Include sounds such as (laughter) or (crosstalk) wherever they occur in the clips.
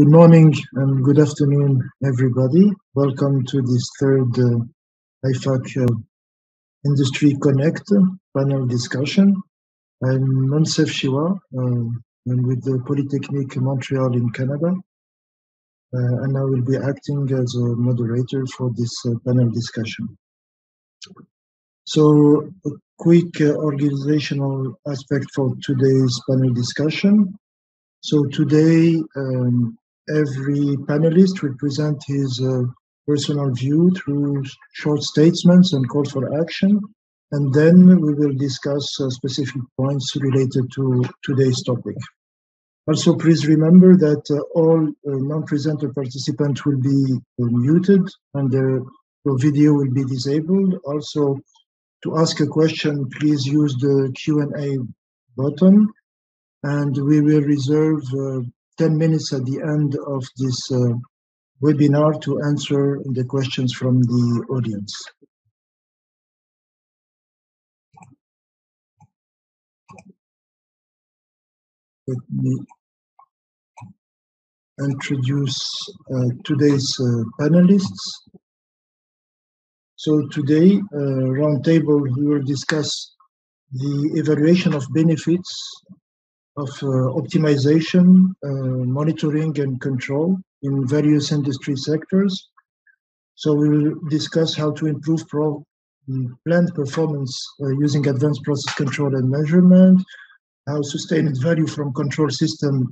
Good morning and good afternoon, everybody. Welcome to this third uh, IFAC uh, Industry Connect panel discussion. I'm Moncef Chioua. Uh, I'm with the Polytechnique Montreal in Canada. Uh, and I will be acting as a moderator for this uh, panel discussion. So, a quick uh, organizational aspect for today's panel discussion. So, today, um, every panelist will present his uh, personal view through short statements and call for action. And then we will discuss uh, specific points related to today's topic. Also, please remember that uh, all uh, non-presenter participants will be uh, muted and their, video will be disabled. Also, to ask a question, please use the Q&A button and we will reserve uh, 10 minutes at the end of this uh, webinar to answer the questions from the audience. Let me introduce uh, today's uh, panelists. So today, uh, roundtable, we will discuss the evaluation of benefits of uh, optimization, uh, monitoring and control in various industry sectors. So we will discuss how to improve pro plant performance uh, using advanced process control and measurement, how sustained value from control system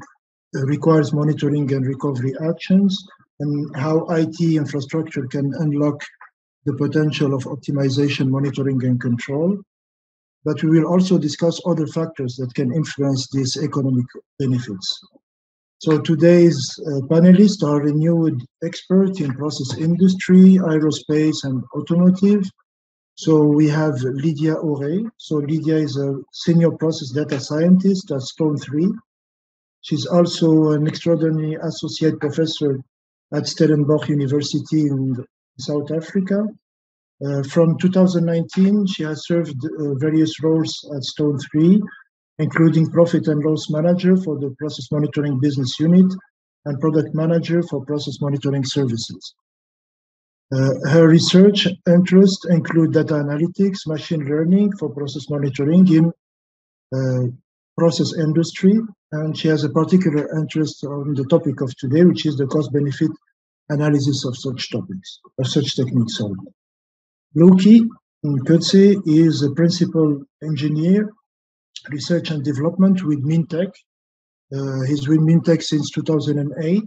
requires monitoring and recovery actions, and how IT infrastructure can unlock the potential of optimization, monitoring, and control. But we will also discuss other factors that can influence these economic benefits. So today's uh, panelists are renewed experts in process industry, aerospace, and automotive. So we have Lidia Auret. So Lydia is a senior process data scientist at Stone 3. She's also an extraordinary associate professor at Stellenbosch University in South Africa. Uh, from 2019, she has served uh, various roles at Stone 3, including profit and loss manager for the process monitoring business unit and product manager for process monitoring services. Uh, her research interests include data analytics, machine learning for process monitoring in uh, process industry, and she has a particular interest on the topic of today, which is the cost-benefit analysis of such topics, of such techniques. Sorry. Loutjie Coetzee is a principal engineer, research and development with Mintek. Uh, he's with Mintek since 2008.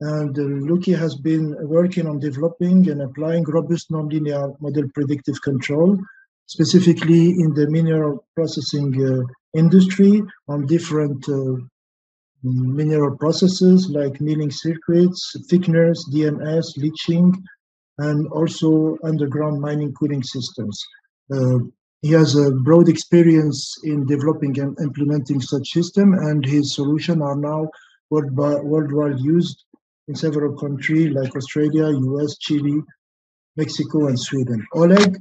And uh, Luki has been working on developing and applying robust nonlinear model predictive control, specifically in the mineral processing uh, industry on different uh, mineral processes like milling circuits, thickeners, DMS, leaching, and also underground mining cooling systems. Uh, he has a broad experience in developing and implementing such system, and his solutions are now worldwide, worldwide used in several countries like Australia, US, Chile, Mexico, and Sweden. Oleg,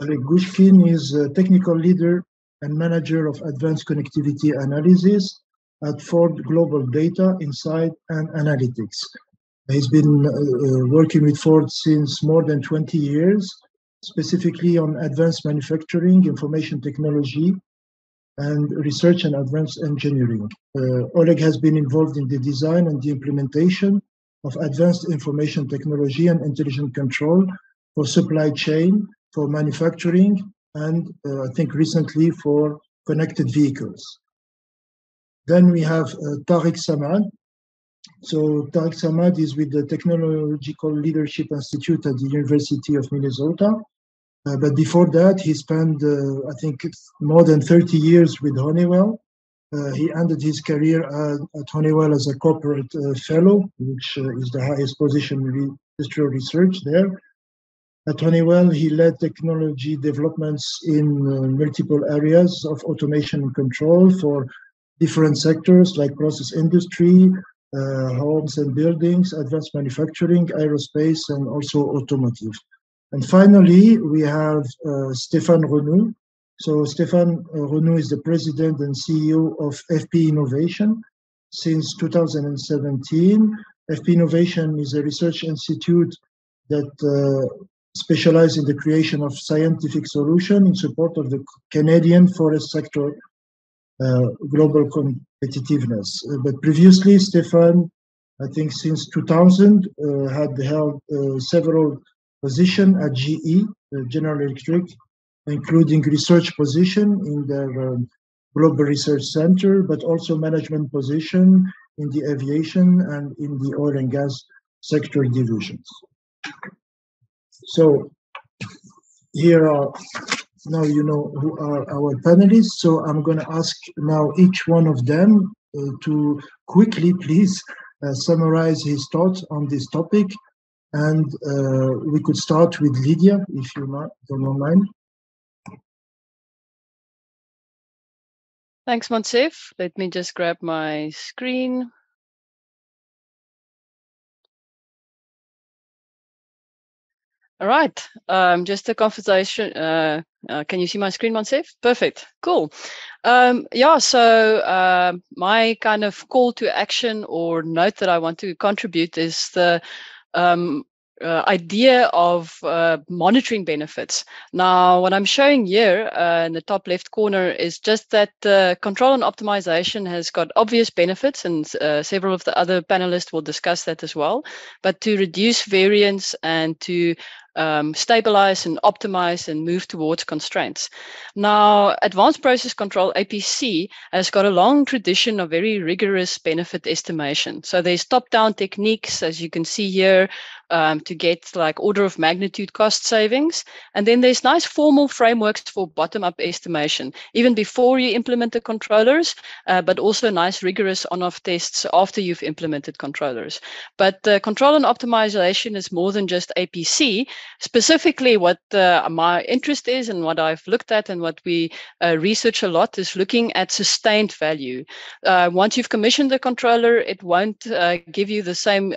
Oleg Gusikhin is a technical leader and manager of advanced connectivity analysis at Ford Global Data, Insight, and Analytics. He's been uh, uh, working with Ford since more than 20 years, specifically on advanced manufacturing, information technology, and research and advanced engineering. Uh, Oleg has been involved in the design and the implementation of advanced information technology and intelligent control for supply chain, for manufacturing, and uh, I think recently for connected vehicles. Then we have uh, Tariq Samad, so Tariq Samad is with the Technological Leadership Institute at the University of Minnesota. Uh, but before that, he spent, uh, I think, more than 30 years with Honeywell. Uh, he ended his career at, at Honeywell as a corporate uh, fellow, which uh, is the highest position in industrial research there. At Honeywell, he led technology developments in uh, multiple areas of automation and control for different sectors like process industry, uh, homes and buildings, advanced manufacturing, aerospace, and also automotive. And finally, we have uh, Stéphane Renou. So Stéphane uh, Renou is the president and CEO of FP Innovation. since 2017. FP Innovation is a research institute that uh, specializes in the creation of scientific solutions in support of the Canadian forest sector uh, global competitiveness. Uh, but previously, Stéphane, I think since 2000, uh, had held uh, several positions at GE, General Electric, including research position in their um, Global Research Center, but also management position in the aviation and in the oil and gas sector divisions. So here are, now you know who are our panelists. So I'm going to ask now each one of them uh, to quickly, please, uh, summarize his thoughts on this topic. And uh, we could start with Lidia, if you don't mind. Thanks, Moncef. Let me just grab my screen. All right, um, just a conversation. Uh, uh, can you see my screen, Moncef? Perfect, cool. Um, yeah, so uh, my kind of call to action or note that I want to contribute is the um, uh, idea of uh, monitoring benefits. Now, what I'm showing here uh, in the top left corner is just that control and optimization has got obvious benefits, and several of the other panelists will discuss that as well. But to reduce variance and to um, stabilize and optimize and move towards constraints. Now, advanced process control, APC, has got a long tradition of very rigorous benefit estimation. So there's top-down techniques, as you can see here, um, to get like order of magnitude cost savings. And then there's nice formal frameworks for bottom-up estimation, even before you implement the controllers, uh, but also nice rigorous on-off tests after you've implemented controllers. But uh, control and optimization is more than just APC. Specifically, what uh, my interest is and what I've looked at and what we uh, research a lot is looking at sustained value. Uh, once you've commissioned the controller, it won't uh, give you the same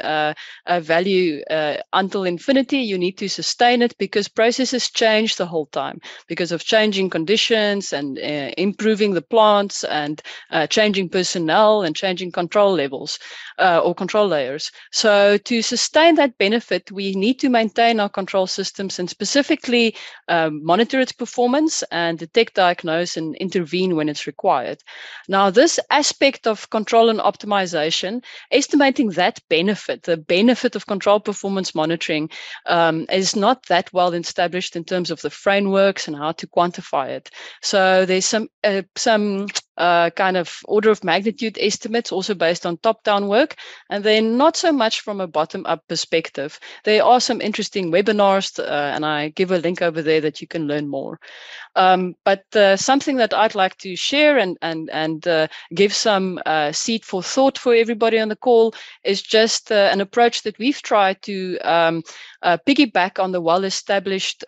value uh, until infinity, you need to sustain it because processes change the whole time because of changing conditions and uh, improving the plants and uh, changing personnel and changing control levels uh, or control layers. So to sustain that benefit, we need to maintain our control systems and specifically um, monitor its performance and detect, diagnose, and intervene when it's required. Now, this aspect of control and optimization, estimating that benefit, the benefit of control performance monitoring um, is not that well established in terms of the frameworks and how to quantify it. So there's some uh, some uh, kind of order of magnitude estimates, also based on top down work, and then not so much from a bottom up perspective. There are some interesting webinars, uh, and I give a link over there that you can learn more. Um, but uh, something that I'd like to share and and and uh, give some uh, seed for thought for everybody on the call is just uh, an approach that we've tried to um, piggyback on the well-established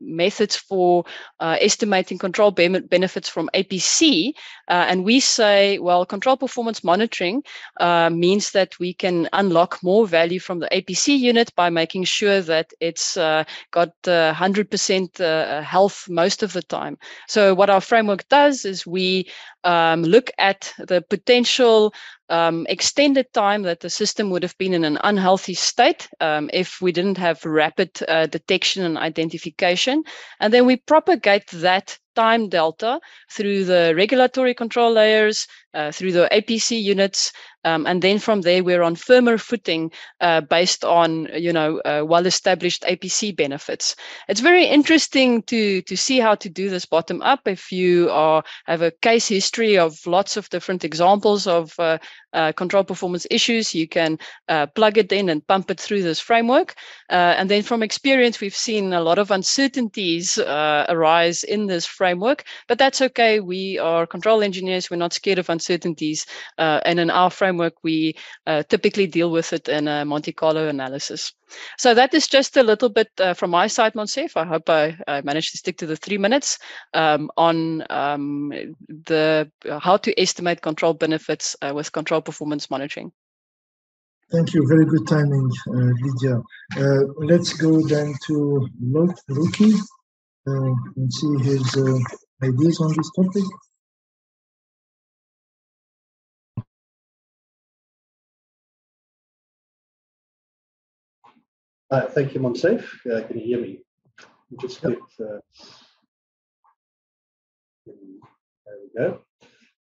methods for estimating control benefits from APC uh, and we say, well, control performance monitoring uh, means that we can unlock more value from the APC unit by making sure that it's uh, got 100% uh, uh, health most of the time. So what our framework does is we um, look at the potential um, extended time that the system would have been in an unhealthy state um, if we didn't have rapid uh, detection and identification. And then we propagate that time delta through the regulatory control layers, uh, through the APC units, um, and then from there we're on firmer footing uh, based on you know uh, well-established APC benefits. It's very interesting to to see how to do this bottom up. If you are have a case history of lots of different examples of uh, uh control performance issues, you can uh, plug it in and pump it through this framework. Uh, and then from experience, we've seen a lot of uncertainties arise in this framework, but that's okay. We are control engineers. We're not scared of uncertainties, and in our framework we uh, typically deal with it in a Monte Carlo analysis. So that is just a little bit uh, from my side, Moncef. I hope I, I, managed to stick to the three minutes um, on um, the uh, how to estimate control benefits uh, with control performance monitoring. Thank you. Very good timing, uh, Lidia. Uh, let's go then to Loutjie and see his ideas on this topic. Uh, thank you, Moncef. Uh, can you hear me? Just click. Uh, there we go.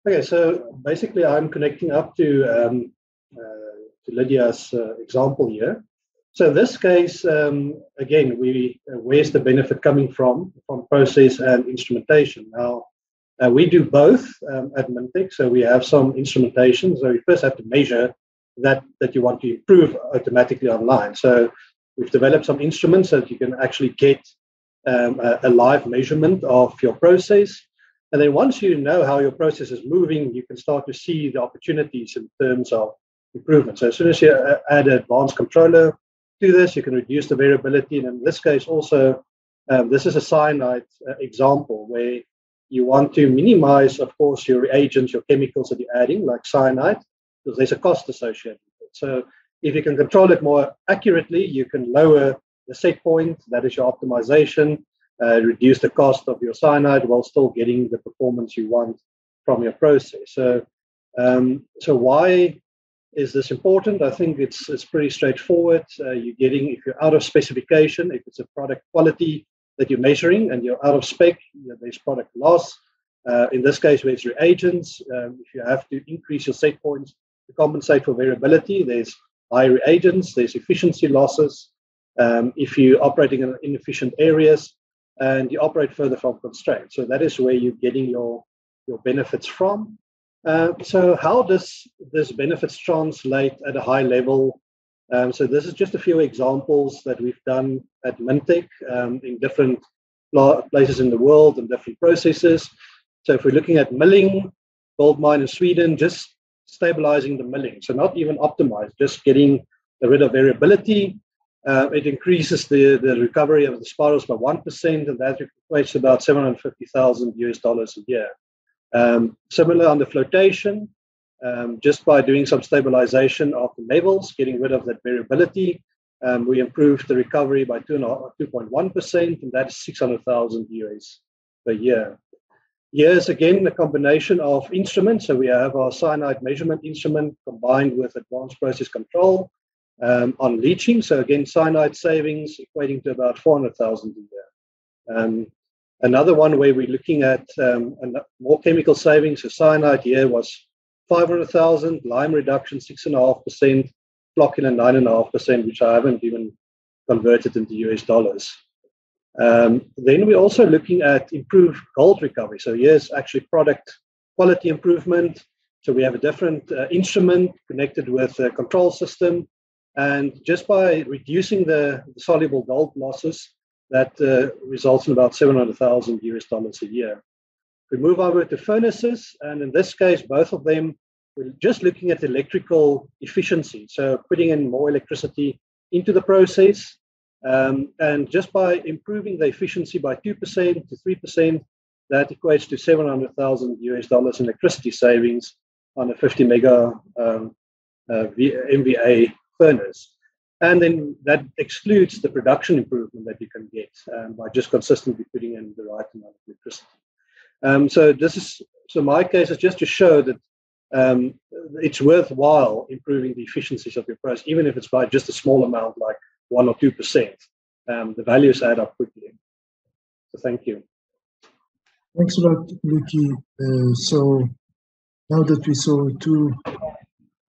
Okay, so basically, I'm connecting up to um, uh, to Lidia's uh, example here. So in this case, um, again, we uh, where's the benefit coming from from process and instrumentation? Now, we do both um, at Mintek. So we have some instrumentation. So you first have to measure that that you want to improve automatically online. So we've developed some instruments so that you can actually get um, a, a, live measurement of your process. And then once you know how your process is moving, you can start to see the opportunities in terms of improvement. So as soon as you uh, add an advanced controller to this, you can reduce the variability. And in this case, also, um, this is a cyanide uh, example where you want to minimize, of course, your reagents, your chemicals that you're adding, like cyanide, because there's a cost associated with it. So if you can control it more accurately, you can lower the set point, that is your optimization, uh, reduce the cost of your cyanide while still getting the performance you want from your process. So, um, so why is this important? I think it's it's pretty straightforward. Uh, you're getting if you're out of specification, if it's a product quality that you're measuring and you're out of spec, you know, there's product loss. Uh, in this case, where it's reagents, um, if you have to increase your set points to compensate for variability, there's high reagents, there's efficiency losses. Um, if you're operating in inefficient areas and you operate further from constraints, so that is where you're getting your your benefits from. Uh, so how does this benefits translate at a high level? Um, so this is just a few examples that we've done at Mintek um, in different places in the world and different processes. So if we're looking at milling, gold mine in Sweden, just stabilizing the milling. So not even optimized, just getting rid of variability. Uh, it increases the, the recovery of the spirals by 1%, and that equates to about 750,000 US dollars a year. Um, similar on the flotation, um, just by doing some stabilization of the levels, getting rid of that variability, um, we improved the recovery by 2.1%, and that's 600,000 US per year. Here's again a combination of instruments. So we have our cyanide measurement instrument combined with advanced process control um, on leaching. So again, cyanide savings equating to about 400,000 a year. Um, another one where we're looking at um, more chemical savings. So cyanide here was 500,000, lime reduction 6.5%, flocculant 9.5%, which I haven't even converted into US dollars. Um, then we're also looking at improved gold recovery. So here's actually product quality improvement. So we have a different uh, instrument connected with a control system. And just by reducing the, the soluble gold losses, that uh, results in about 700,000 US dollars a year. We move over to furnaces, and in this case, both of them, we're just looking at electrical efficiency. So putting in more electricity into the process um, and just by improving the efficiency by 2% to 3%, that equates to 700,000 US dollars in electricity savings on a 50 mega um, uh, MVA furnace. And then that excludes the production improvement that you can get um, by just consistently putting in the right amount of electricity. Um, so this is so my case is just to show that um, it's worthwhile improving the efficiencies of your process, even if it's by just a small amount, like one or two percent, um, the values add up quickly. So thank you. Thanks a lot, Loutjie. Uh, so now that we saw two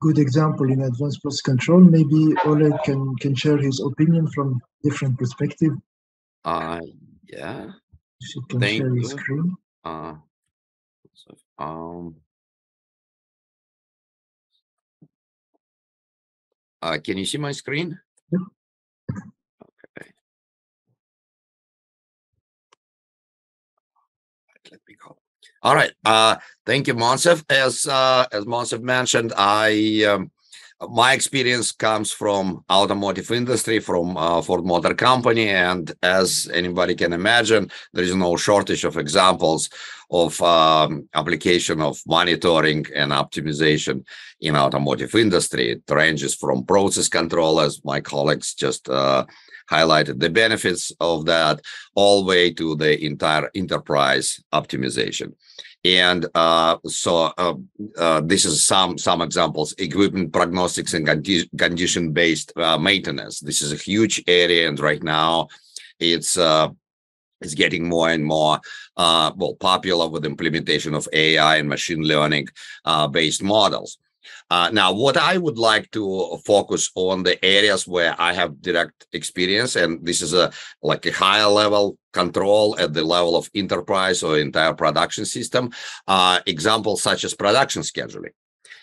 good example in advanced process control, maybe Oleg can can share his opinion from different perspective. Uh, yeah. If you can Thank share you. screen. Uh, so, um, uh, can you see my screen? Yep. All right. Uh, thank you, Moncef. As uh, as Moncef mentioned, I um, my experience comes from automotive industry, from uh, Ford Motor Company, and as anybody can imagine, there is no shortage of examples of um, application of monitoring and optimization in automotive industry. It ranges from process control, as my colleagues just uh, highlighted the benefits of that all the way to the entire enterprise optimization. And uh, so uh, uh, this is some some examples: equipment prognostics and condi- condition-based uh, maintenance. This is a huge area, and right now, it's uh, it's getting more and more uh, well popular with implementation of AI and machine learning based models. Uh, now, what I would like to focus on the areas where I have direct experience, and this is a like a higher level control at the level of enterprise or entire production system. Uh, examples such as production scheduling.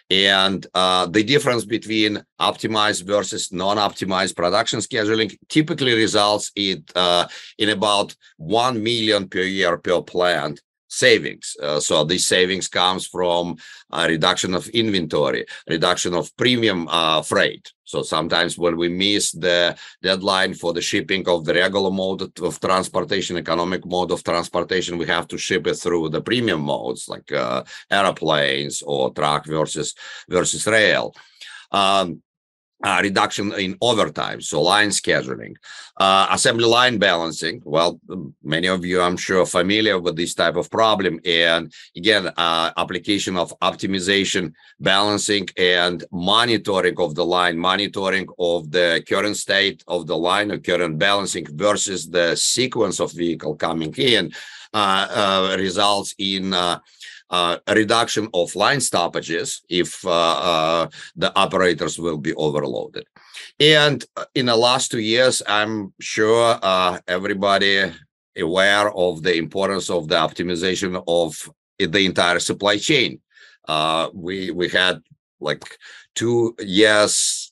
And uh, the difference between optimized versus non-optimized production scheduling typically results in uh, in about one million per year per plant savings. Uh, so these savings comes from a reduction of inventory, reduction of premium uh, freight. So sometimes when we miss the deadline for the shipping of the regular mode of transportation, economic mode of transportation, we have to ship it through the premium modes like uh, airplanes or truck versus versus rail. Um, uh, reduction in overtime, so line scheduling, uh, assembly line balancing. Well, many of you, I'm sure, are familiar with this type of problem. And again, uh, application of optimization, balancing, and monitoring of the line, monitoring of the current state of the line, or current balancing versus the sequence of vehicle coming in, uh, uh, results in uh, reduction of line stoppages if uh, uh, the operators will be overloaded. And in the last two years, I'm sure everybody aware of the importance of the optimization of the entire supply chain. we we had like two years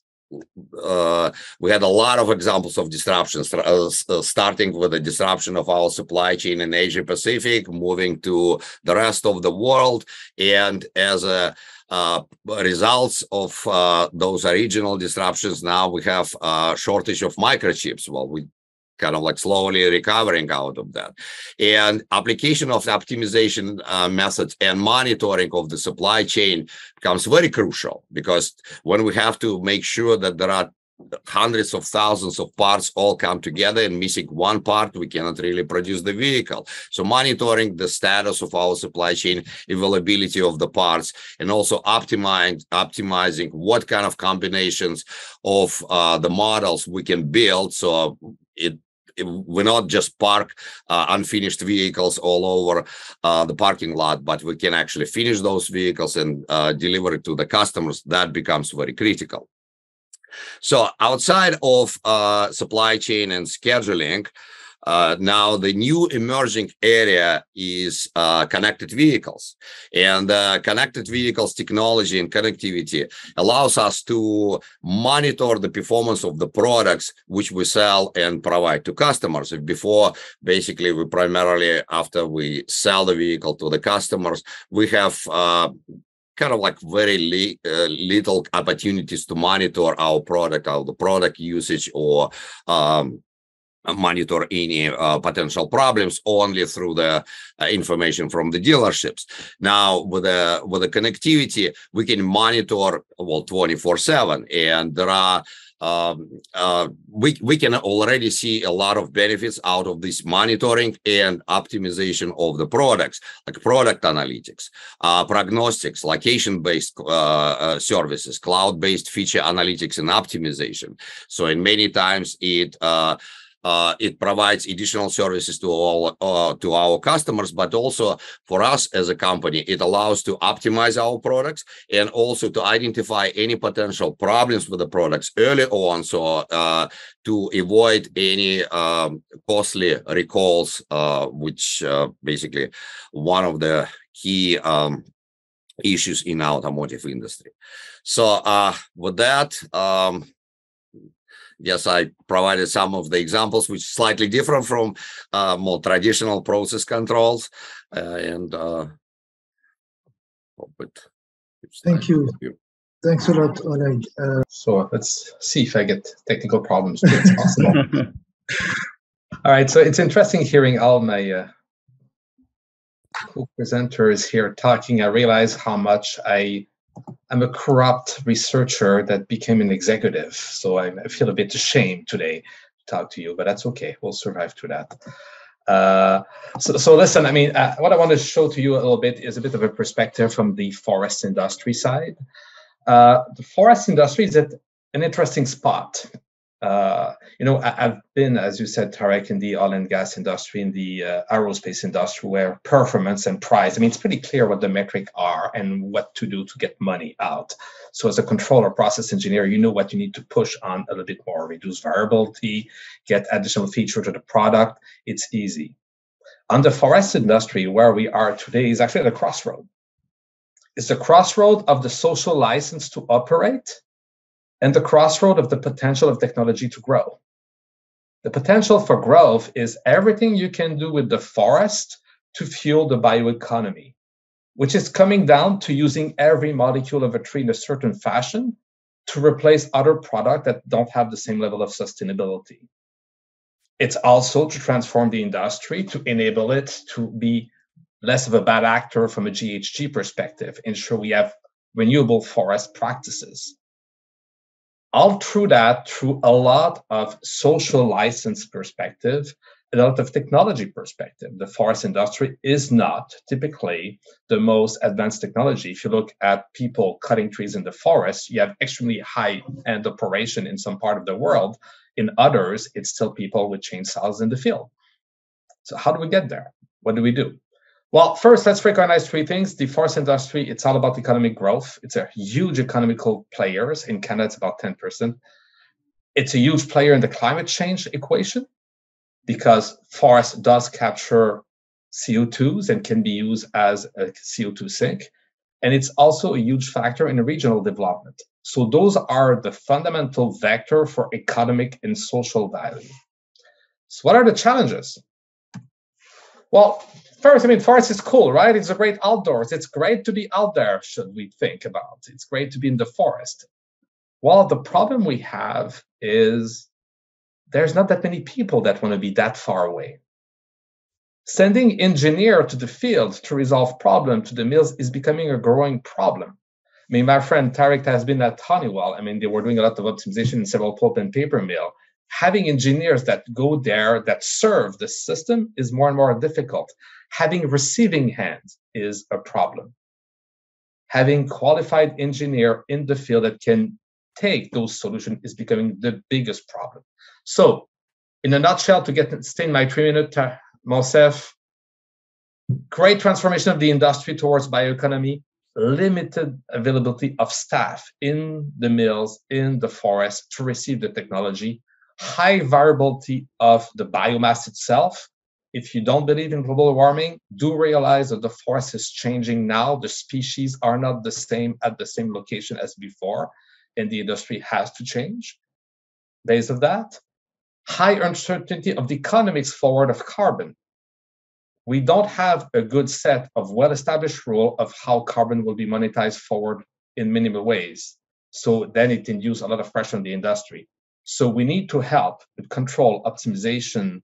uh, we had a lot of examples of disruptions, uh, uh, starting with the disruption of our supply chain in Asia Pacific, moving to the rest of the world, and as a uh, results of uh, those original disruptions, now we have a shortage of microchips. Well, we kind of like slowly recovering out of that. And application of the optimization uh, methods and monitoring of the supply chain becomes very crucial because when we have to make sure that there are hundreds of thousands of parts all come together and missing one part we cannot really produce the vehicle so monitoring the status of our supply chain availability of the parts and also optimizing optimizing what kind of combinations of uh, the models we can build so it we not just park uh, unfinished vehicles all over uh, the parking lot, but we can actually finish those vehicles and uh, deliver it to the customers. That becomes very critical. So outside of uh, supply chain and scheduling, uh, now, the new emerging area is uh, connected vehicles. And uh, connected vehicles technology and connectivity allows us to monitor the performance of the products which we sell and provide to customers. Before, basically, we primarily, after we sell the vehicle to the customers, we have uh, kind of like very li- uh, little opportunities to monitor our product, our product usage, or um, monitor any uh, potential problems only through the uh, information from the dealerships. Now with the with the connectivity, we can monitor well 24 seven and there are um, uh, we, we can already see a lot of benefits out of this monitoring and optimization of the products, like product analytics, uh, prognostics, location-based uh, uh services, cloud-based feature analytics and optimization. So in many times it uh, it provides additional services to all uh, to our customers, but also for us as a company, it allows to optimize our products and also to identify any potential problems with the products early on, so uh, to avoid any um, costly recalls, uh, which uh, basically one of the key um, issues in automotive industry. So uh, with that. Um, yes, I provided some of the examples, which slightly different from uh, more traditional process controls. Uh, and uh, hope it Thank you. you. Thanks a lot, Oleg. Uh, so let's see if I get technical problems. It's possible. (laughs) all right. So it's interesting hearing all my uh, co-presenters here talking. I realize how much I I'm a corrupt researcher that became an executive. So I, I feel a bit ashamed today to talk to you, but that's okay. We'll survive through that. Uh, so, so listen, I mean, uh, what I want to show to you a little bit is a bit of a perspective from the forest industry side. Uh, the forest industry is at an interesting spot. Uh, you know, I, have been, as you said, Tariq, in the oil and gas industry, in the uh, aerospace industry, where performance and price, I mean, it's pretty clear what the metric are and what to do to get money out. So as a controller process engineer, you know what you need to push on a little bit more, reduce variability, get additional feature to the product. It's easy. On the forest industry, where we are today is actually at a crossroad. It's the crossroad of the social license to operate and the crossroad of the potential of technology to grow. The potential for growth is everything you can do with the forest to fuel the bioeconomy, which is coming down to using every molecule of a tree in a certain fashion to replace other products that don't have the same level of sustainability. It's also to transform the industry to enable it to be less of a bad actor from a GHG perspective, ensure we have renewable forest practices all through that through a lot of social license perspective a lot of technology perspective. The forest industry is not typically the most advanced technology. If you look at people cutting trees in the forest you have extremely high end operation in some part of the world. In others it's still people with chainsaws in the field. So how do we get there? What do we do well, first, let's recognize three things. The forest industry, it's all about economic growth. It's a huge economical players. In Canada, it's about 10%. It's a huge player in the climate change equation because forest does capture CO2s and can be used as a CO2 sink. And it's also a huge factor in regional development. So those are the fundamental vector for economic and social value. So what are the challenges? Well, first, I mean, forest is cool, right? It's a great outdoors. It's great to be out there, should we think about. It's great to be in the forest. Well, the problem we have is there's not that many people that want to be that far away. Sending engineer to the field to resolve problem to the mills is becoming a growing problem. I mean, my friend Tariq has been at Honeywell. I mean, they were doing a lot of optimization in several pulp and paper mill. Having engineers that go there that serve the system is more and more difficult having receiving hands is a problem. Having qualified engineer in the field that can take those solutions is becoming the biggest problem. So, in a nutshell, to get stay in my three minute, uh, Moncef, great transformation of the industry towards bioeconomy, limited availability of staff in the mills, in the forest to receive the technology, high variability of the biomass itself, if you don't believe in global warming, do realize that the forest is changing now. The species are not the same at the same location as before, and the industry has to change. Based on that, high uncertainty of the economics forward of carbon. We don't have a good set of well-established rule of how carbon will be monetized forward in minimal ways. So then it induces a lot of pressure on the industry. So we need to help with control, optimization,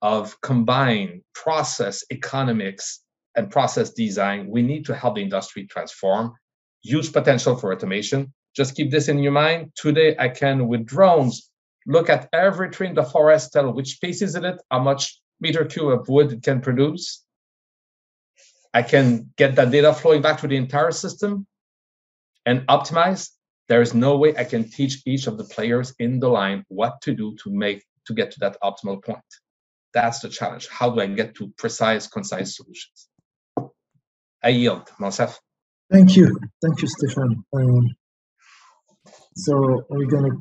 of combined process economics and process design, we need to help the industry transform. use potential for automation. Just keep this in your mind. Today, I can, with drones, look at every tree in the forest, tell which species it how much meter cube of wood it can produce. I can get that data flowing back to the entire system and optimize. There is no way I can teach each of the players in the line what to do to make to get to that optimal point. That's the challenge. How do I get to precise, concise solutions? I yield, Moncef. Thank you. Thank you, Stéphane. Um, so we're going to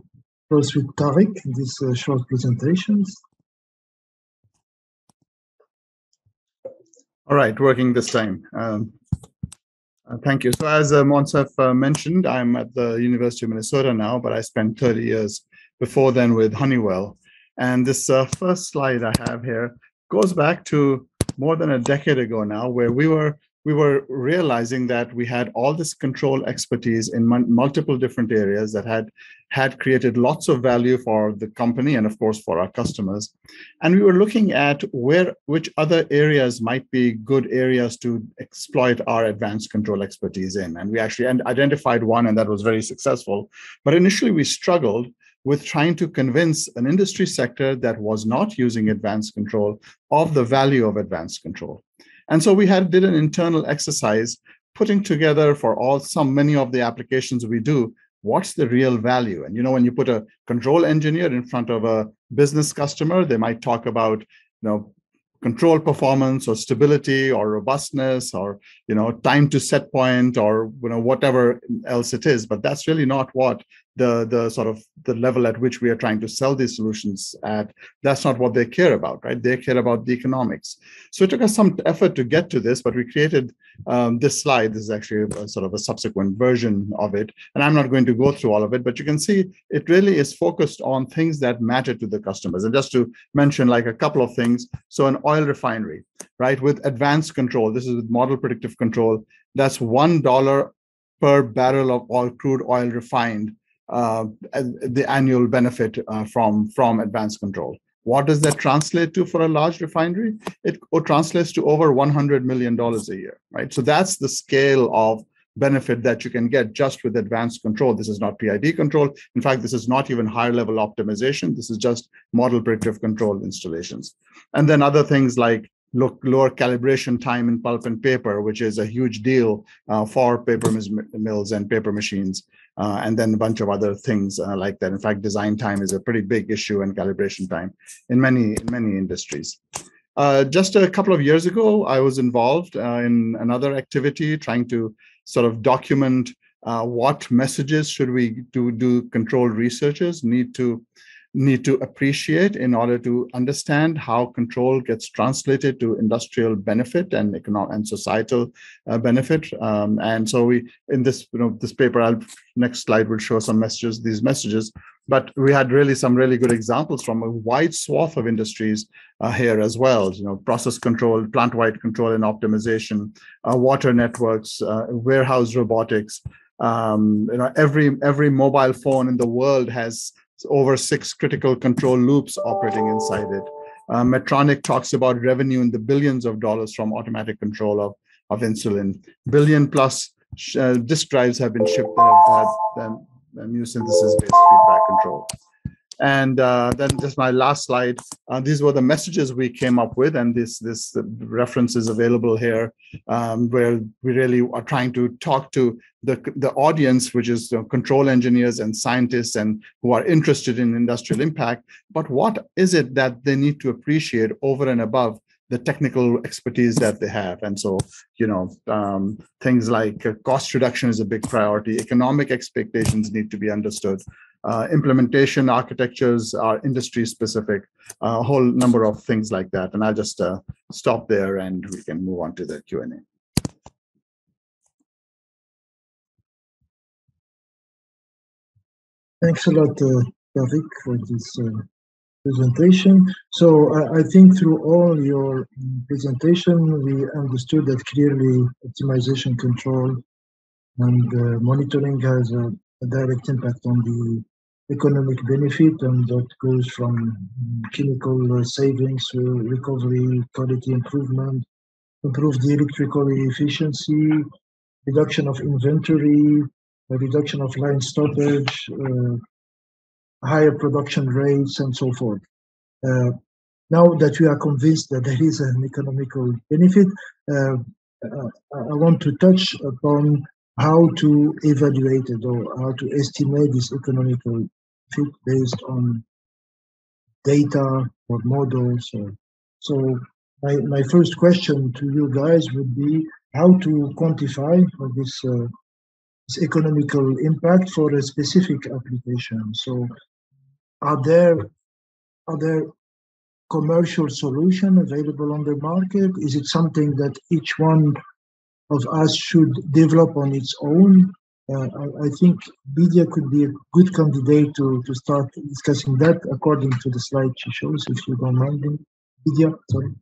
close with Tariq in these uh, short presentations. All right, working this time. Um, thank you. So as uh, Moncef uh, mentioned, I'm at the University of Minnesota now, but I spent 30 years before then with Honeywell. And this uh, first slide I have here goes back to more than a decade ago now, where we were we were realizing that we had all this control expertise in multiple different areas that had had created lots of value for the company and of course for our customers. And we were looking at where which other areas might be good areas to exploit our advanced control expertise in. And we actually identified one and that was very successful. But initially we struggled with trying to convince an industry sector that was not using advanced control of the value of advanced control. And so we had did an internal exercise putting together for all some many of the applications we do what's the real value? And you know when you put a control engineer in front of a business customer they might talk about you know control performance or stability or robustness or you know time to set point or you know whatever else it is. But that's really not what the the sort of the level at which we are trying to sell these solutions at that's not what they care about right? They care about the economics. So it took us some effort to get to this but we created um, this slide. This is actually a, sort of a subsequent version of it. And i'm not going to go through all of it but you can see it really is focused on things that matter to the customers. And just to mention like a couple of things. So an oil refinery right with advanced control. This is with model predictive control. That's one dollar per barrel of oil crude oil refined the annual benefit uh, from from advanced control. What does that translate to for a large refinery? It translates to over 100 million dollars a year, right? So that's the scale of benefit that you can get just with advanced control. This is not PID control. In fact, this is not even higher level optimization. This is just model predictive control installations. And then other things like look, lower calibration time in pulp and paper, which is a huge deal uh, for paper mills and paper machines uh, and then a bunch of other things uh, like that. In fact, design time is a pretty big issue and calibration time in many in many industries. Uh, just a couple of years ago, I was involved uh, in another activity trying to sort of document uh, what messages should we do, do control researchers need to need to appreciate in order to understand how control gets translated to industrial benefit and economic and societal uh, benefit. Um, and so we, in this, you know, this paper, I'll next slide will show some messages, these messages, but we had really some really good examples from a wide swath of industries uh, here as well. You know, process control, plant-wide control and optimization, uh, water networks, uh, warehouse robotics. Um, you know, every every mobile phone in the world has over six critical control loops operating inside it. Uh, Medtronic talks about revenue in the billions of dollars from automatic control of, of insulin. Billion plus uh, disk drives have been shipped that have had synthesis based feedback control. And uh, then just my last slide. Uh, these were the messages we came up with, and this this reference is available here, um, where we really are trying to talk to the the audience, which is control engineers and scientists, and who are interested in industrial impact. But what is it that they need to appreciate over and above the technical expertise that they have. And so, you know, um, things like cost reduction is a big priority. Economic expectations need to be understood uh, implementation architectures are industry specific, a whole number of things like that. And I'll just uh, stop there and we can move on to the Q&A. Thanks a lot, uh, for this uh, presentation. So uh, I think through all your presentation, we understood that clearly optimization control and uh, monitoring has a, a direct impact on the economic benefit, and that goes from chemical savings, recovery, quality improvement, improved electrical efficiency, reduction of inventory, reduction of line stoppage, uh, higher production rates, and so forth. Uh, now that we are convinced that there is an economical benefit, uh, uh I want to touch upon how to evaluate it or how to estimate this economical fit based on data or models. Or, so my, my first question to you guys would be how to quantify this, uh, this economical impact for a specific application. So are there are there commercial solution available on the market? Is it something that each one of us should develop on its own? I, I, think Vidya could be a good candidate to, to start discussing that according to the slide she shows, if you don't mind. Vidya, sorry.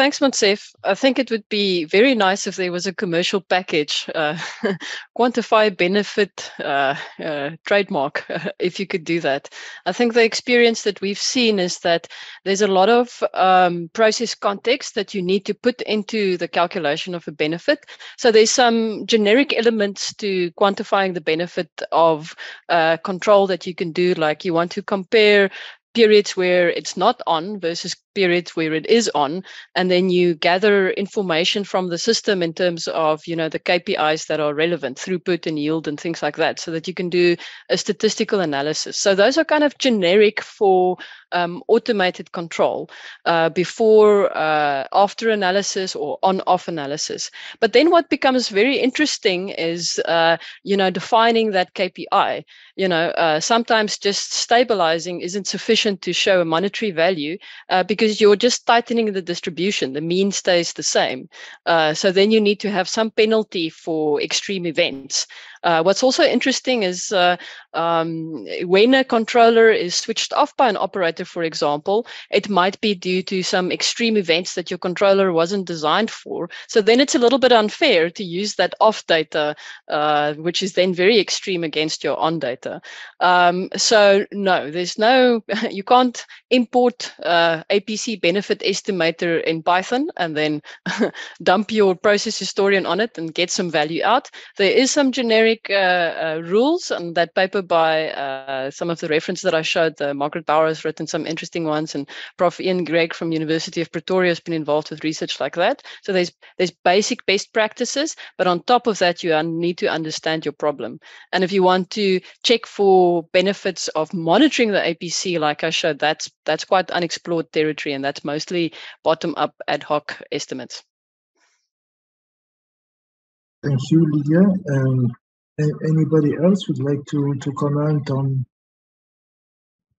Thanks, Moncef. I think it would be very nice if there was a commercial package, uh, (laughs) quantify benefit uh, uh, trademark, (laughs) if you could do that. I think the experience that we've seen is that there's a lot of um, process context that you need to put into the calculation of a benefit. So there's some generic elements to quantifying the benefit of uh, control that you can do, like you want to compare periods where it's not on versus periods where it is on and then you gather information from the system in terms of you know the kpis that are relevant throughput and yield and things like that so that you can do a statistical analysis. So those are kind of generic for um, automated control uh, before uh, after analysis or on off analysis but then what becomes very interesting is uh, you know defining that kpi you know uh, sometimes just stabilizing isn't sufficient to show a monetary value uh, because you're just tightening the distribution. The mean stays the same. Uh, so then you need to have some penalty for extreme events. Uh, what's also interesting is uh, um, when a controller is switched off by an operator, for example, it might be due to some extreme events that your controller wasn't designed for. So then it's a little bit unfair to use that off data, uh, which is then very extreme against your on data. Um, so no, there's no, (laughs) you can't import uh, APC benefit estimator in Python and then (laughs) dump your process historian on it and get some value out. There is some generic uh, uh, rules, and that paper by uh, some of the references that I showed, Margret Bauer has written some interesting ones, and Prof. Ian Craig from University of Pretoria has been involved with research like that. So there's there's basic best practices, but on top of that, you need to understand your problem. And if you want to check for benefits of monitoring the APC, like I showed, that's that's quite unexplored territory, and that's mostly bottom up ad hoc estimates. Thank you, Lidia. Um, anybody else would like to, to comment on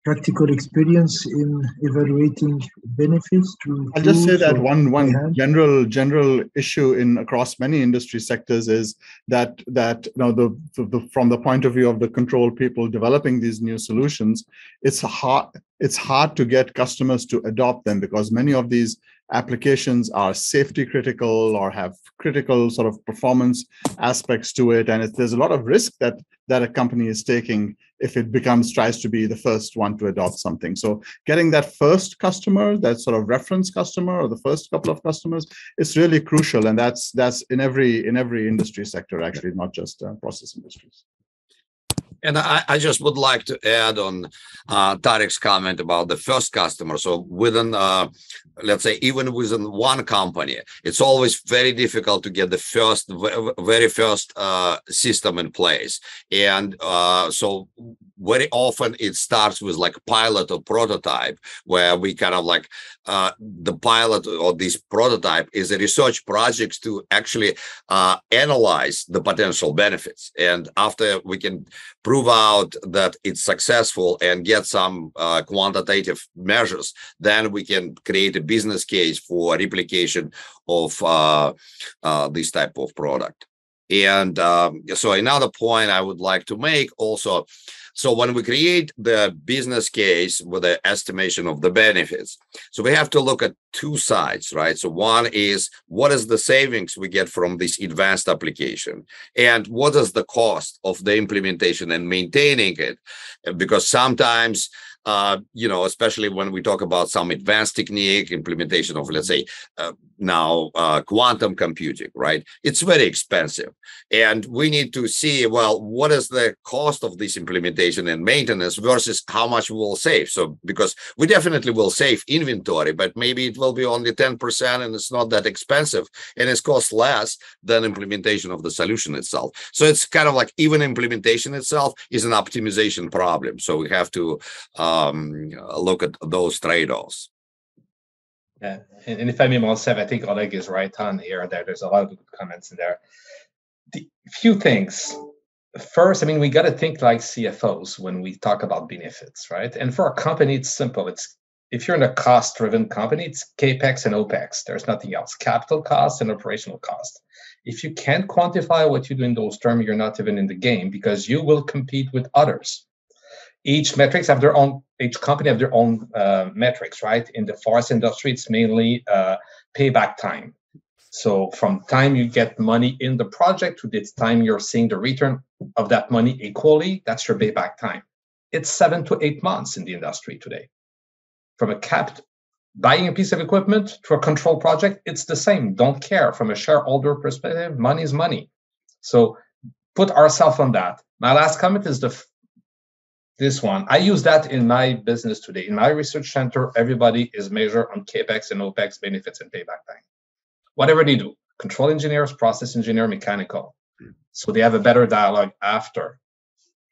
practical experience in evaluating benefits to i'll just say that one one general general issue in across many industry sectors is that that you know the, the from the point of view of the control people developing these new solutions it's hard it's hard to get customers to adopt them because many of these applications are safety critical or have critical sort of performance aspects to it. And there's a lot of risk that that a company is taking if it becomes tries to be the first one to adopt something. So getting that first customer that sort of reference customer or the first couple of customers is really crucial. And that's that's in every in every industry sector actually not just uh, process industries and I, I, just would like to add on uh, Tariq's comment about the first customer. So within, uh, let's say, even within one company, it's always very difficult to get the first, very first uh, system in place. And uh, so very often it starts with like pilot or prototype, where we kind of like uh, the pilot or this prototype is a research project to actually uh, analyze the potential benefits. And after we can prove out that it's successful and get some uh, quantitative measures, then we can create a business case for replication of uh, uh, this type of product. And um, so another point I would like to make also so when we create the business case with the estimation of the benefits, so we have to look at two sides, right? So one is what is the savings we get from this advanced application and what is the cost of the implementation and maintaining it? Because sometimes uh, you know, especially when we talk about some advanced technique implementation of, let's say, uh, now uh, quantum computing, right? It's very expensive. And we need to see, well, what is the cost of this implementation and maintenance versus how much we will save? So, because we definitely will save inventory, but maybe it will be only 10% and it's not that expensive and it's cost less than implementation of the solution itself. So it's kind of like even implementation itself is an optimization problem. So we have to um, look at those trade-offs. Yeah, and, if I may, Moncef, I think Oleg is right on here. There, there's a lot of good comments in there. The few things. First, I mean, we got to think like CFOs when we talk about benefits, right? And for a company, it's simple. It's if you're in a cost-driven company, it's capex and opex. There's nothing else. Capital cost and operational cost. If you can't quantify what you do in those terms, you're not even in the game because you will compete with others each metrics have their own each company have their own uh, metrics right? In the forest industry it's mainly uh, payback time. So from time you get money in the project to the time you're seeing the return of that money equally that's your payback time. It's seven to eight months in the industry today. From a capped buying a piece of equipment to a control project it's the same. Don't care. From a shareholder perspective money is money. So put ourselves on that. My last comment is the this one. I use that in my business today. In my research center, everybody is measured on CAPEX and OPEX benefits and payback time. Whatever they do, control engineers, process engineer, mechanical. So they have a better dialogue after.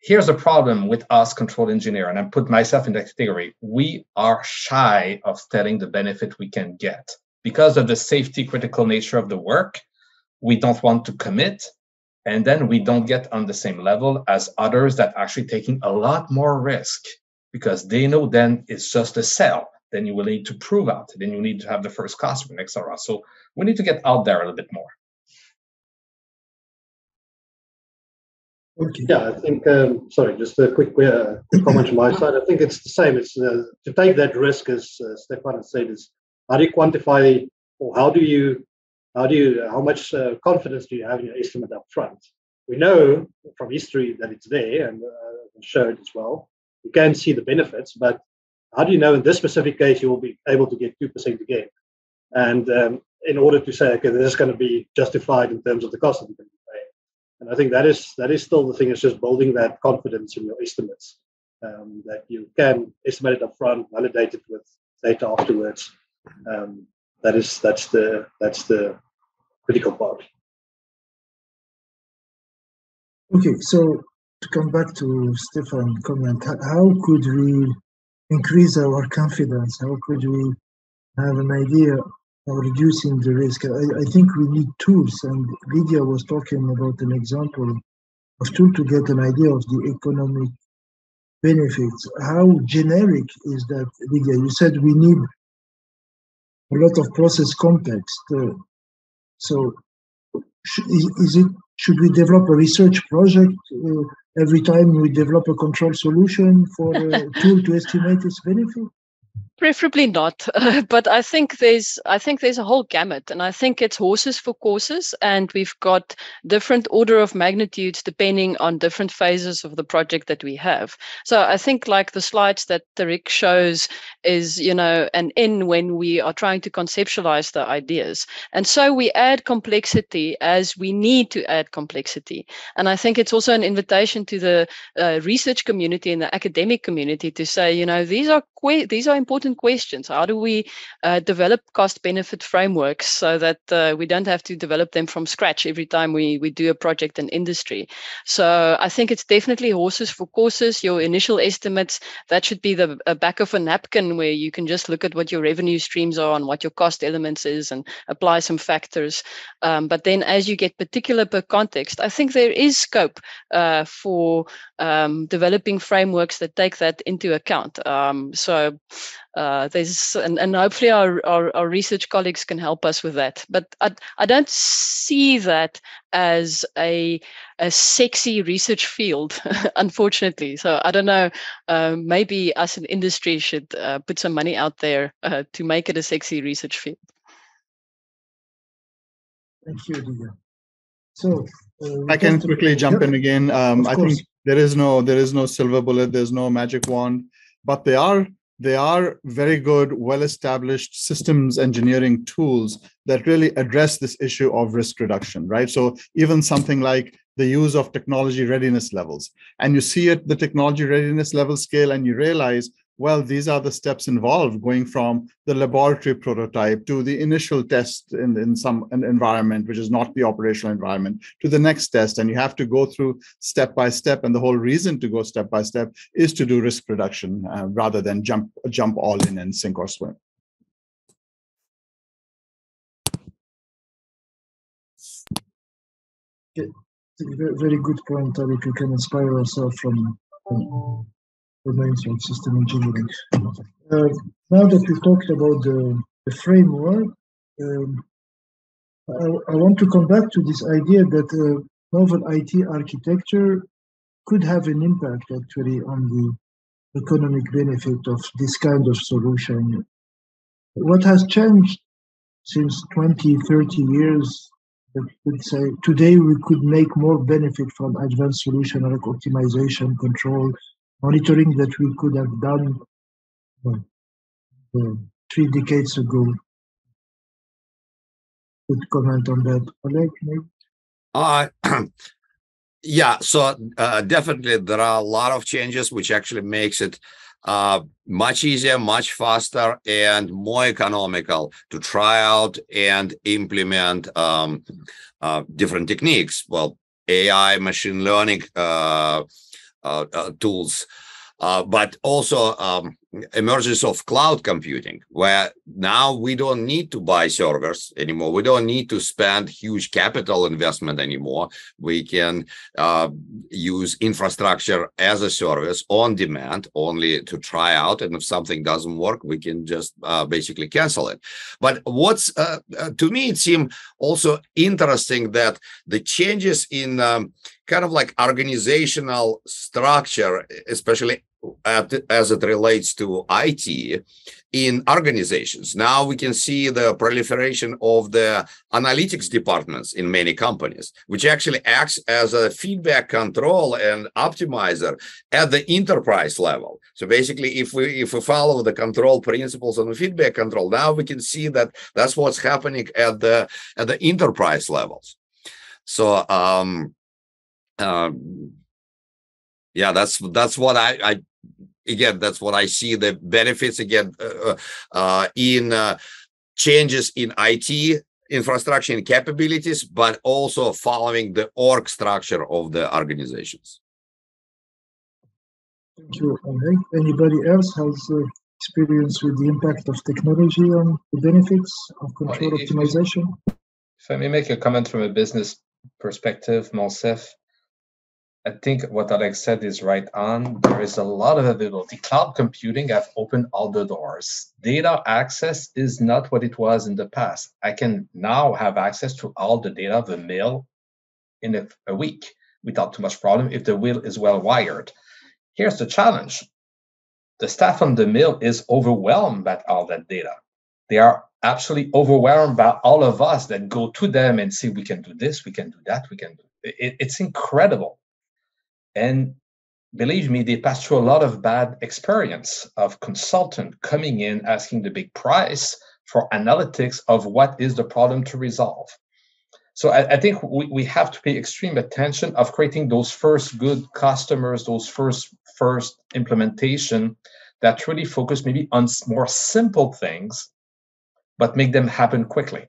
Here's the problem with us control engineer, and I put myself in that category. We are shy of telling the benefit we can get. Because of the safety critical nature of the work, we don't want to commit and then we don't get on the same level as others that actually taking a lot more risk because they know then it's just a sell then you will need to prove out then you need to have the first customer etc so we need to get out there a little bit more Okay. Yeah, I think. Um, sorry, just a quick uh, comment from my side. I think it's the same. It's uh, to take that risk, as uh, Stéphane has said, is how do you quantify or how do you how do you, how much uh, confidence do you have in your estimate up front? We know from history that it's there and uh, showed as well. You can see the benefits, but how do you know in this specific case you will be able to get 2% again? And um, in order to say, okay, this is going to be justified in terms of the cost that you're paying. And I think that is that is still the thing, It's just building that confidence in your estimates. Um, that you can estimate it up front, validate it with data afterwards. Um, that is that's the that's the critical part. Okay, so to come back to Stéphane's comment, how could we increase our confidence? How could we have an idea of reducing the risk? I, I think we need tools, and Lidia was talking about an example of tool to get an idea of the economic benefits. How generic is that, Lidia? You said we need a lot of process context. Uh, so, is it should we develop a research project uh, every time we develop a control solution for a tool to estimate its benefit? Preferably not, (laughs) but I think there's I think there's a whole gamut, and I think it's horses for courses, and we've got different order of magnitudes depending on different phases of the project that we have. So I think like the slides that Rick shows is you know an in when we are trying to conceptualize the ideas, and so we add complexity as we need to add complexity, and I think it's also an invitation to the uh, research community and the academic community to say you know these are que- these are important questions. How do we uh, develop cost benefit frameworks so that uh, we don't have to develop them from scratch every time we, we do a project in industry? So I think it's definitely horses for courses. Your initial estimates, that should be the back of a napkin where you can just look at what your revenue streams are and what your cost elements is and apply some factors. Um, but then as you get particular per context, I think there is scope uh, for um, developing frameworks that take that into account. Um, so uh, there's and, and hopefully our, our, our research colleagues can help us with that. But I, I don't see that as a a sexy research field, (laughs) unfortunately. So I don't know. Uh, maybe us in industry should uh, put some money out there uh, to make it a sexy research field. Thank you, Lidia. So uh, I can quickly jump in again. Um, I think there is no there is no silver bullet. There's no magic wand, but they are they are very good, well established systems engineering tools that really address this issue of risk reduction, right? So, even something like the use of technology readiness levels, and you see it, the technology readiness level scale, and you realize well, these are the steps involved going from the laboratory prototype to the initial test in, in some an environment, which is not the operational environment, to the next test. And you have to go through step by step. And the whole reason to go step by step is to do risk reduction uh, rather than jump, jump all in and sink or swim. Very good point, Tariq. You can inspire yourself from, from domains of system engineering. Uh, now that we've talked about the, the framework, um, I, I, want to come back to this idea that uh, novel IT architecture could have an impact actually on the economic benefit of this kind of solution. What has changed since 20, 30 years? Would say today we could make more benefit from advanced solution like optimization, control, monitoring that we could have done uh, three decades ago. Could comment on that, Oleg? Uh, (clears throat) yeah, so uh, definitely there are a lot of changes which actually makes it uh, much easier, much faster, and more economical to try out and implement um, uh, different techniques. Well, AI, machine learning uh tools, uh, but also um, emergence of cloud computing where now we don't need to buy servers anymore. We don't need to spend huge capital investment anymore. We can uh, use infrastructure as a service on demand only to try out. And if something doesn't work we can just uh, basically cancel it. But what's uh, uh to me it seemed also interesting that the changes in um, kind of like organizational structure especially as it relates to IT in organizations. Now we can see the proliferation of the analytics departments in many companies, which actually acts as a feedback control and optimizer at the enterprise level. So basically, if we if we follow the control principles and the feedback control, now we can see that that's what's happening at the at the enterprise levels. So um, um yeah that's that's what I, I again, that's what I see the benefits again uh, uh, uh in uh, changes in IT infrastructure and capabilities, but also following the org structure of the organizations. Thank you, Oleg. Anybody else has uh, experience with the impact of technology on the benefits of control well, if, optimization? If I may make a comment from a business perspective, Moncef, I think what Alex said is right on. There is a lot of availability. Cloud computing have opened all the doors. Data access is not what it was in the past. I can now have access to all the data of the mill in a, a week without too much problem if the wheel is well wired. Here's the challenge. The staff on the mill is overwhelmed by all that data. They are absolutely overwhelmed by all of us that go to them and say, we can do this, we can do that, we can do it. It's incredible and believe me, they passed through a lot of bad experience of consultant coming in asking the big price for analytics of what is the problem to resolve. So I, I, think we, we have to pay extreme attention of creating those first good customers, those first first implementation that really focus maybe on more simple things, but make them happen quickly.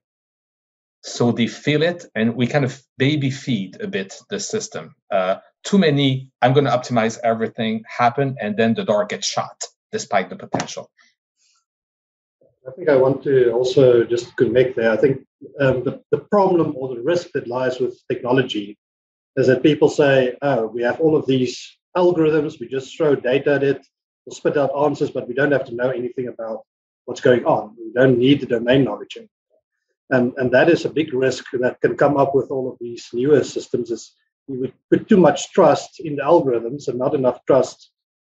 So they feel it, and we kind of baby feed a bit the system. Uh, too many i'm going to optimize everything happen and then the door gets shot despite the potential. I think i want to also just connect there. I think um, the, the problem or the risk that lies with technology is that people say oh we have all of these algorithms we just throw data at it we'll spit out answers but we don't have to know anything about what's going on. We don't need the domain knowledge and, and that is a big risk that can come up with all of these newer systems is we would put too much trust in the algorithms and not enough trust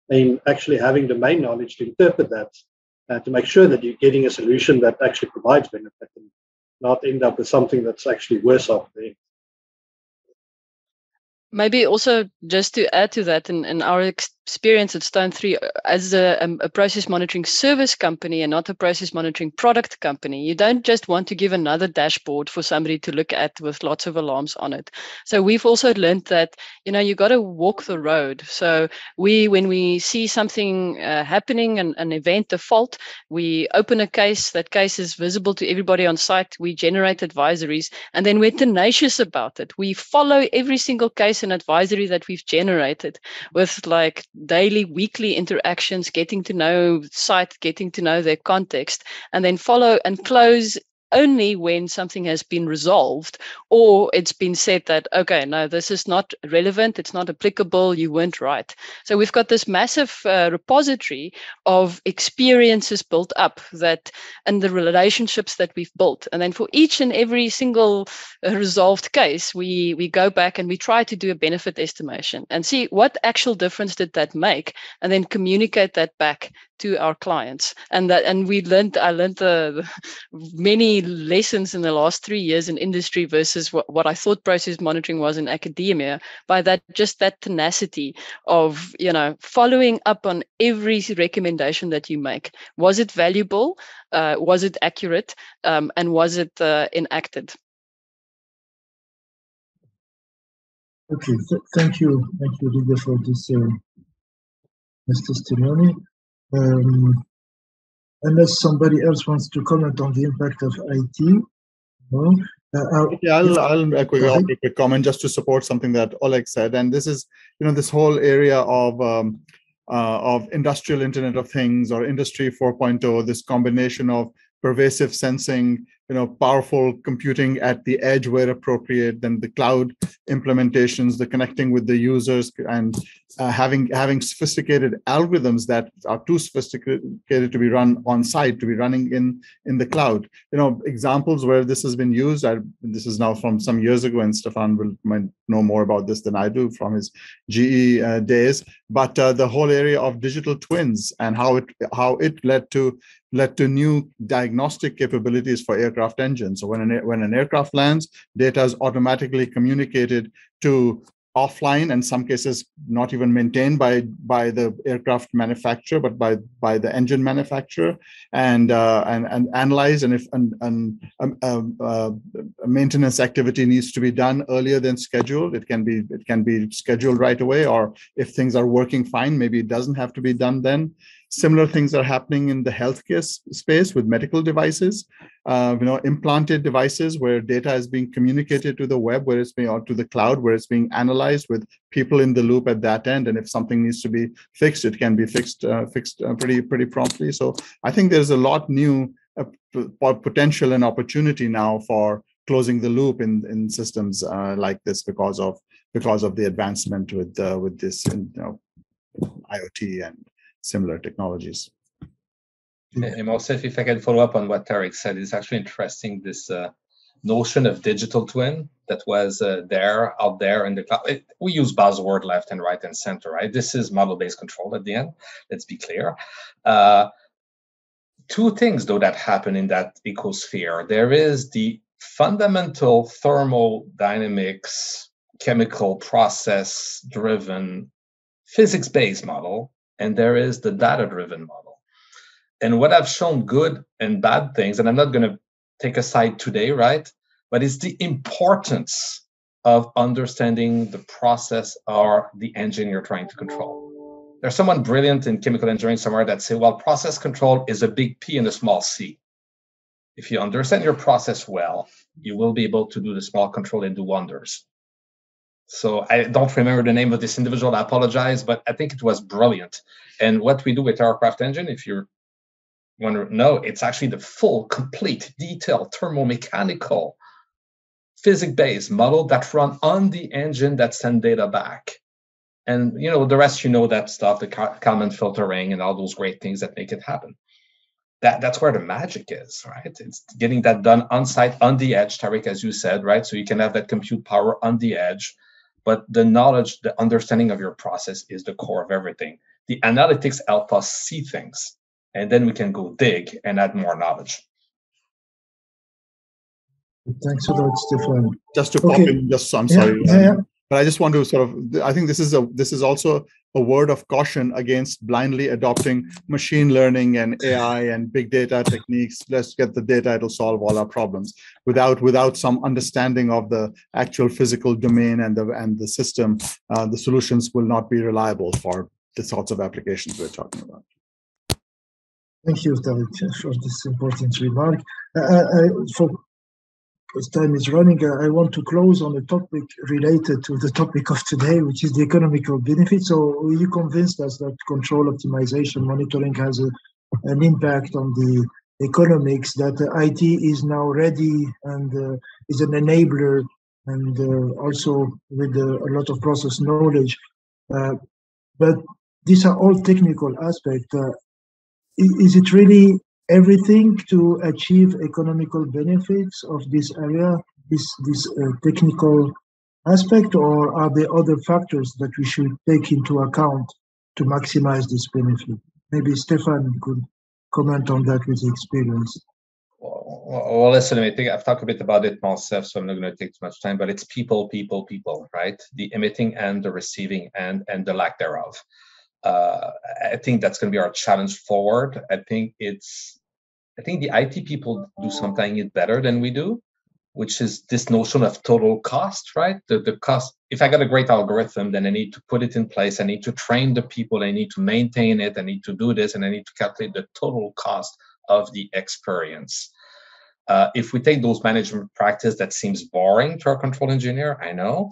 in actually having domain knowledge to interpret that uh, to make sure that you're getting a solution that actually provides benefit and not end up with something that's actually worse off there. Maybe also just to add to that, in, in our experience at Stone 3, uh, as a, um, a, process monitoring service company and not a process monitoring product company, you don't just want to give another dashboard for somebody to look at with lots of alarms on it. So we've also learned that, you know, you got to walk the road. So we, when we see something uh, happening, an, an event, a fault, we open a case, that case is visible to everybody on site, we generate advisories, and then we're tenacious about it. We follow every single case and advisory that we've generated with like daily, weekly interactions, getting to know site, getting to know their context, and then follow and close only when something has been resolved or it's been said that okay no this is not relevant it's not applicable you weren't right. So we've got this massive uh, repository of experiences built up that and the relationships that we've built. And then for each and every single uh, resolved case we we go back and we try to do a benefit estimation and see what actual difference did that make and then communicate that back to our clients. And that and we learned i learned the, many lessons in the last three years in industry versus what, what i thought process monitoring was in academia by that just that tenacity of you know following up on every recommendation that you make. Was it valuable? Uh, was it accurate? Um, and was it uh, enacted? Okay th thank you thank you Lidia, for this uh, this testimony um, unless somebody else wants to comment on the impact of IT. No? Uh, yeah, I'll, I'll make a quick, a quick comment just to support something that Oleg said. And this is, you know, this whole area of um, uh, of industrial Internet of Things or Industry 4.0, this combination of pervasive sensing, you know, powerful computing at the edge where appropriate, then the cloud implementations, the connecting with the users, and uh, having having sophisticated algorithms that are too sophisticated to be run on site, to be running in in the cloud. You know, examples where this has been used. I, this is now from some years ago, and Stéphane will might know more about this than I do from his GE uh, days. But uh, the whole area of digital twins and how it how it led to led to new diagnostic capabilities for aircraft engines. So when an, when an aircraft lands, data is automatically communicated to offline and some cases not even maintained by by the aircraft manufacturer but by by the engine manufacturer. And uh, and and analyze and if and, and um, um, uh, maintenance activity needs to be done earlier than scheduled. It can be it can be scheduled right away or if things are working fine maybe it doesn't have to be done then Similar things are happening in the healthcare space with medical devices, uh, you know, implanted devices where data is being communicated to the web, where it's being or to the cloud, where it's being analyzed with people in the loop at that end. And if something needs to be fixed, it can be fixed uh, fixed uh, pretty pretty promptly. So I think there's a lot new uh, potential and opportunity now for closing the loop in in systems uh, like this because of because of the advancement with uh, with this you know IoT and similar technologies. And also, if I can follow up on what Tariq said, it's actually interesting this uh, notion of digital twin that was uh, there out there in the cloud. It, we use buzzword left and right and center, right? This is model-based control at the end. Let's be clear. Uh, two things though that happen in that ecosphere. There is the fundamental thermodynamics, chemical process driven physics-based model and there is the data driven model. And what I've shown good and bad things, and I'm not going to take a side today, right? But it's the importance of understanding the process or the engine you're trying to control. There's someone brilliant in chemical engineering somewhere that say, well, process control is a big P and a small C. If you understand your process well, you will be able to do the small control and do wonders. So I don't remember the name of this individual. I apologize, but I think it was brilliant. And what we do with our craft engine, if you want to know, it's actually the full, complete, detailed thermomechanical physics-based model that run on the engine that send data back. And you know the rest, you know that stuff, the Kalman filtering and all those great things that make it happen. That that's where the magic is, right? It's getting that done on site, on the edge, Tariq, as you said, right? So you can have that compute power on the edge but the knowledge, the understanding of your process is the core of everything. The analytics help us see things, and then we can go dig and add more knowledge. Thanks for that, Stéphane. Just to okay. pop in, just I'm sorry. Yeah, um, yeah. But I just want to sort of, I think this is a this is also a word of caution against blindly adopting machine learning and AI and big data techniques. Let's get the data; it'll solve all our problems. Without without some understanding of the actual physical domain and the and the system, uh, the solutions will not be reliable for the sorts of applications we're talking about. Thank you, David, for this important remark. Uh, uh, for because time is running, I want to close on a topic related to the topic of today, which is the economical benefit. So are you convinced us that control optimization monitoring has a, an impact on the economics that IT is now ready and uh, is an enabler and uh, also with uh, a lot of process knowledge. Uh, but these are all technical aspects. Uh, is it really everything to achieve economical benefits of this area, this this uh, technical aspect, or are there other factors that we should take into account to maximize this benefit? Maybe Stéphane could comment on that with experience. Well, listen, I think I've talked a bit about it myself, so I'm not going to take too much time, but it's people, people, people, right? The emitting and the receiving and and the lack thereof. Uh, I think that's going to be our challenge forward. I think it's, I think the IT people do something better than we do, which is this notion of total cost, right? The, the cost, if I got a great algorithm, then I need to put it in place. I need to train the people. I need to maintain it. I need to do this and I need to calculate the total cost of the experience. Uh, if we take those management practice that seems boring to our control engineer, I know,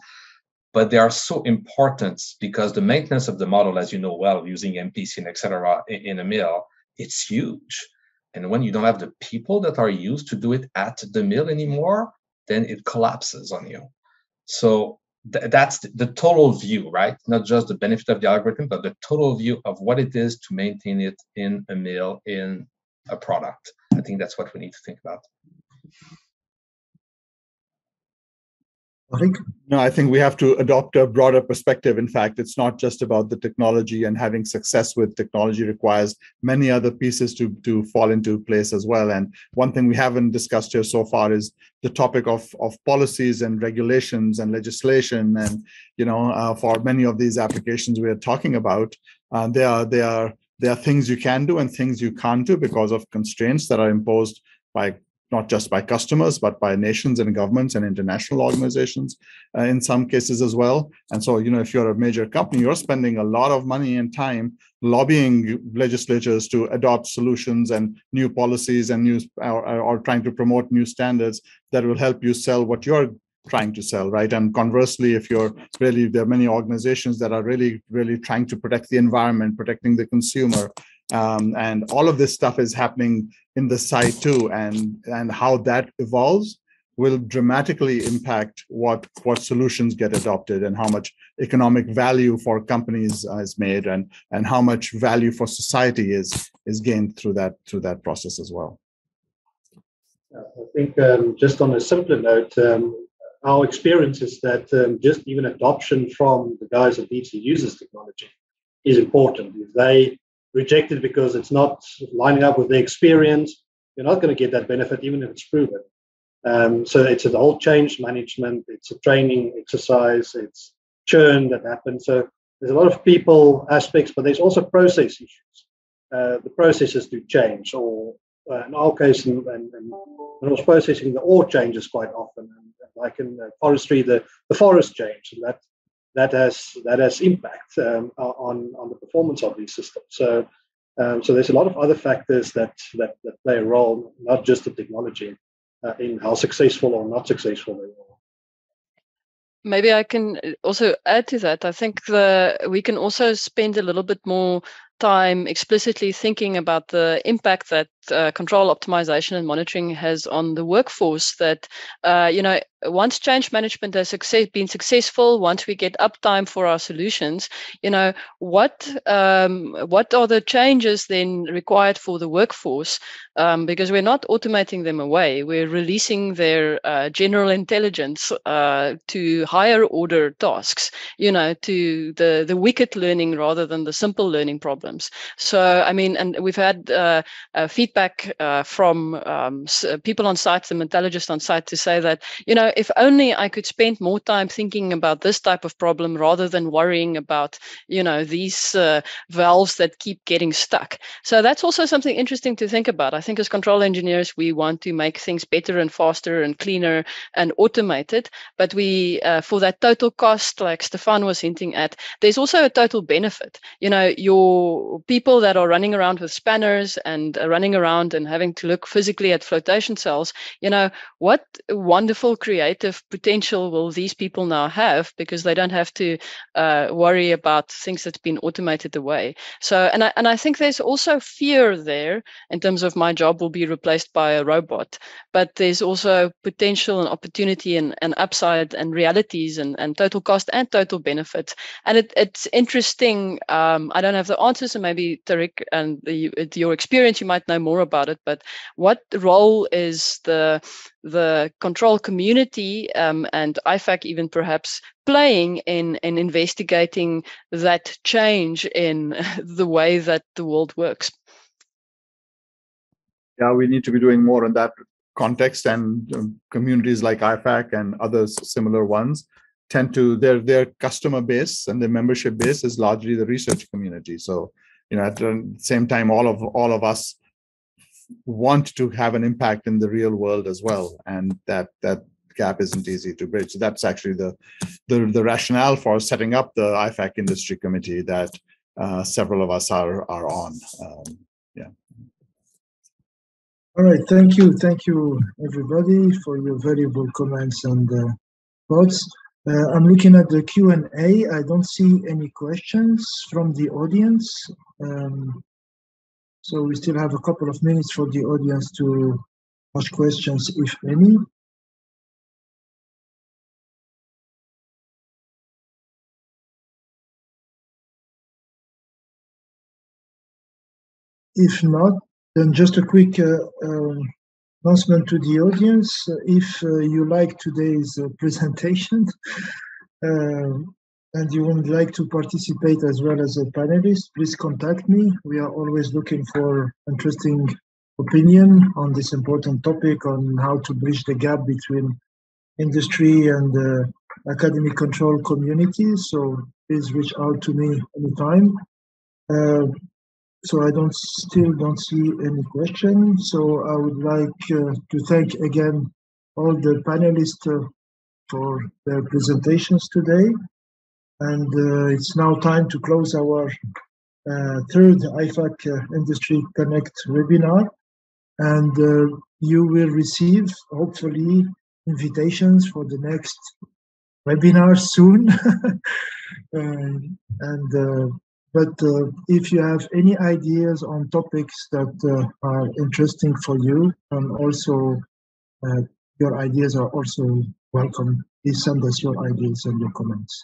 but they are so important because the maintenance of the model, as you know well, using MPC and etc. In, in a mill, it's huge. And when you don't have the people that are used to do it at the mill anymore, then it collapses on you. So th- that's the, the total view, right? Not just the benefit of the algorithm, but the total view of what it is to maintain it in a mill, in a product. I think that's what we need to think about. I think No, I think we have to adopt a broader perspective. In fact, it's not just about the technology and having success with technology requires many other pieces to, to fall into place as well. And one thing we haven't discussed here so far is the topic of, of policies and regulations and legislation. And, you know, uh, for many of these applications we are talking about, uh, there are, they are, there are things you can do and things you can't do because of constraints that are imposed by not just by customers, but by nations and governments and international organizations uh, in some cases as well. And so, you know, if you're a major company, you're spending a lot of money and time lobbying legislatures to adopt solutions and new policies and new or, or trying to promote new standards that will help you sell what you're trying to sell right and conversely if you're really there are many organizations that are really really trying to protect the environment protecting the consumer um, and all of this stuff is happening in the site too and and how that evolves will dramatically impact what what solutions get adopted and how much economic value for companies uh, is made and and how much value for society is is gained through that through that process as well I think um, just on a simpler note, um, our experience is that um, just even adoption from the guys that needs to use this technology is important. If they reject it because it's not lining up with their experience, you're not going to get that benefit even if it's proven. Um, so it's a whole change management, it's a training exercise, it's churn that happens. So there's a lot of people aspects, but there's also process issues. Uh, the processes do change, or uh, in our case, and, and, and when I was processing, the ore changes quite often. And, like in forestry, the, the forest change, and that that has that has impact um, on on the performance of these systems. So um, so there's a lot of other factors that that, that play a role, not just the technology, uh, in how successful or not successful they are. Maybe I can uh, also add to that. I think the we can also spend a little bit more time explicitly thinking about the impact that uh, control optimization and monitoring has on the workforce that uh, you know once change management has success, been successful once we get uptime for our solutions you know what um, what are the changes then required for the workforce? Um, because we're not automating them away. We're releasing their uh, general intelligence uh, to higher order tasks you know to the the wicked learning rather than the simple learning problems so i mean and we've had uh, uh, feedback uh, from um, people on site the metallurgists on site to say that you know if only I could spend more time thinking about this type of problem rather than worrying about, you know, these uh, valves that keep getting stuck. So that's also something interesting to think about. I think as control engineers, we want to make things better and faster and cleaner and automated. But we, uh, for that total cost, like Stéphane was hinting at, there's also a total benefit. You know, your people that are running around with spanners and running around and having to look physically at flotation cells, you know, what wonderful creative potential will these people now have because they don't have to uh, worry about things that's been automated away. So, and I, and I think there's also fear there in terms of my job will be replaced by a robot, but there's also potential and opportunity and, and upside and realities and, and total cost and total benefit. And it, it's interesting. Um, I don't have the and maybe Tariq and the, your experience, you might know more about it. But what role is the the control community um, and IFAC even perhaps playing in in investigating that change in (laughs) the way that the world works? Yeah, we need to be doing more in that context, and um, communities like IFAC and others similar ones tend to their their customer base and their membership base is largely the research community. So you know at the same time, all of all of us want to have an impact in the real world as well, and that that gap isn't easy to bridge. So that's actually the the, the rationale for setting up the IFAC industry committee that uh, several of us are are on. Um, yeah. All right, thank you, thank you, everybody, for your valuable comments and uh, thoughts. Uh, I'm looking at the Q&A. I don't see any questions from the audience. Um, so we still have a couple of minutes for the audience to ask questions, if any. If not, then just a quick uh, um, announcement to the audience. If uh, you like today's uh, presentation um, and you would like to participate as well as a panelist, please contact me. We are always looking for interesting opinion on this important topic on how to bridge the gap between industry and the academic control community. So please reach out to me anytime. So I don't still don't see any questions. So I would like uh, to thank again all the panelists uh, for their presentations today. And uh, it's now time to close our uh, third IFAC uh, Industry Connect webinar. And uh, you will receive, hopefully, invitations for the next webinar soon. (laughs) and but uh, if you have any ideas on topics that uh, are interesting for you, and also uh, your ideas are also welcome, please send us your ideas and your comments.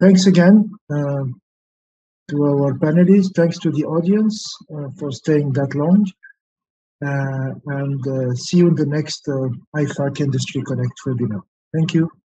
Thanks again uh, to our panelists. Thanks to the audience uh, for staying that long. Uh, and see you in the next IFAC Industry Connect webinar. Thank you.